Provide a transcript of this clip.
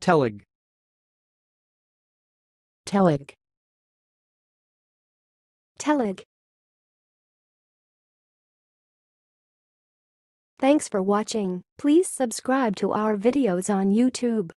Telig. Telig. Telig. Thanks for watching. Please subscribe to our videos on YouTube.